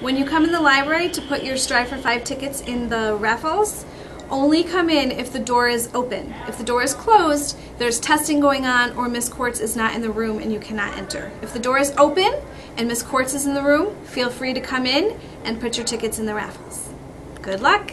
When you come in the library to put your Strive for Five tickets in the raffles, only come in if the door is open. If the door is closed, there's testing going on or Miss Cordts is not in the room and you cannot enter. If the door is open and Miss Cordts is in the room, feel free to come in and put your tickets in the raffles. Good luck!